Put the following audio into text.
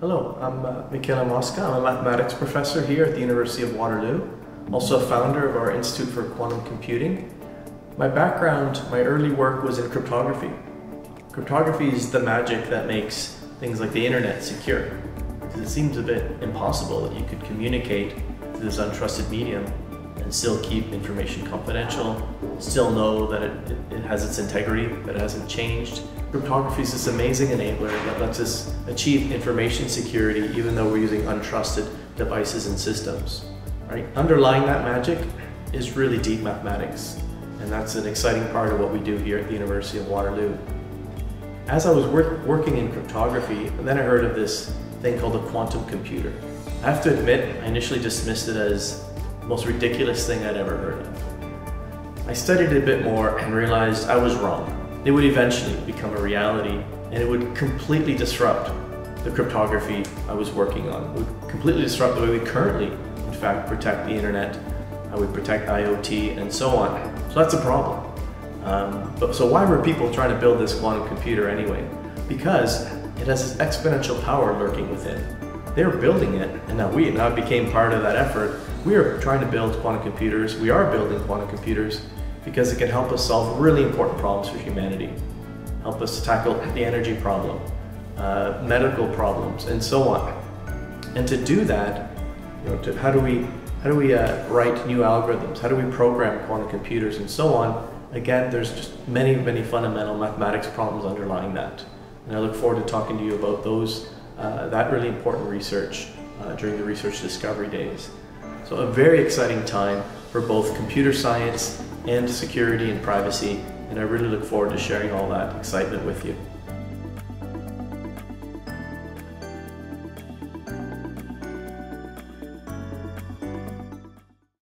Hello, I'm uh, Michele Mosca. I'm a mathematics professor here at the University of Waterloo, also a founder of our Institute for Quantum Computing. My background, my early work was in cryptography. Cryptography is the magic that makes things like the internet secure. It seems a bit impossible that you could communicate through this untrusted medium still keep information confidential, still know that it, it, it has its integrity, that it hasn't changed. Cryptography is this amazing enabler that lets us achieve information security even though we're using untrusted devices and systems. Right? Underlying that magic is really deep mathematics, and that's an exciting part of what we do here at the University of Waterloo. As I was work, working in cryptography, then I heard of this thing called a quantum computer. I have to admit, I initially dismissed it as most ridiculous thing I'd ever heard of. I studied it a bit more and realized I was wrong. It would eventually become a reality and it would completely disrupt the cryptography I was working on. It would completely disrupt the way we currently, in fact, protect the internet, how we protect IoT, and so on. So that's a problem. Um, but so why were people trying to build this quantum computer anyway? Because it has this exponential power lurking within. They were building it, and now we now became part of that effort. We are trying to build quantum computers. We are building quantum computers because it can help us solve really important problems for humanity. Help us tackle the energy problem, uh, medical problems, and so on. And to do that, you know, to, how do we how do we uh, write new algorithms? How do we program quantum computers and so on? Again, there's just many, many fundamental mathematics problems underlying that. And I look forward to talking to you about those, uh, that really important research uh, during the research discovery days. So a very exciting time for both computer science and security and privacy, and I really look forward to sharing all that excitement with you.